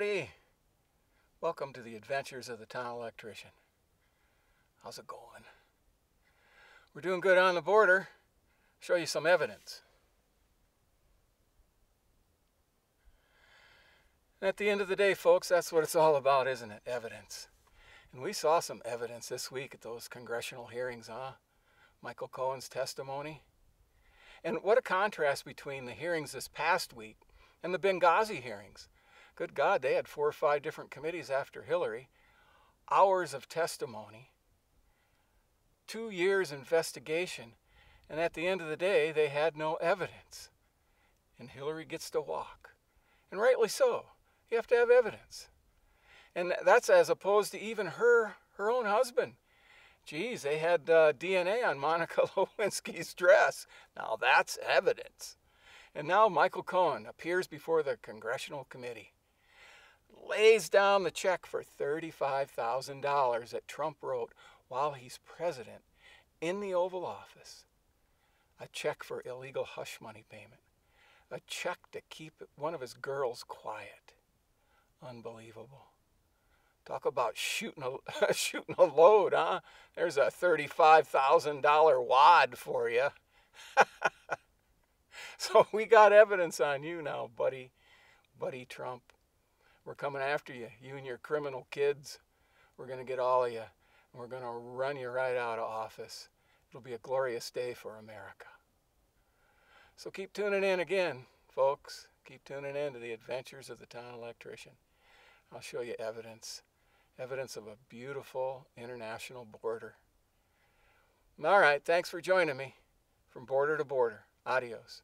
buddy. Welcome to the adventures of the town electrician. How's it going? We're doing good on the border. Show you some evidence. At the end of the day, folks, that's what it's all about, isn't it? Evidence. And we saw some evidence this week at those congressional hearings, huh? Michael Cohen's testimony. And what a contrast between the hearings this past week and the Benghazi hearings. Good God, they had four or five different committees after Hillary, hours of testimony, two years investigation, and at the end of the day, they had no evidence. And Hillary gets to walk. And rightly so. You have to have evidence. And that's as opposed to even her her own husband. Geez, they had uh, DNA on Monica Lewinsky's dress. Now that's evidence. And now Michael Cohen appears before the congressional committee, lays down the check for $35,000 that Trump wrote while he's president in the Oval Office. A check for illegal hush money payment. A check to keep one of his girls quiet. Unbelievable. Talk about shooting a, shooting a load, huh? There's a $35,000 wad for you. so we got evidence on you now, buddy, buddy Trump. We're coming after you, you and your criminal kids. We're going to get all of you, and we're going to run you right out of office. It'll be a glorious day for America. So keep tuning in again, folks. Keep tuning in to the adventures of the town electrician. I'll show you evidence evidence of a beautiful international border. All right, thanks for joining me from border to border. Adios.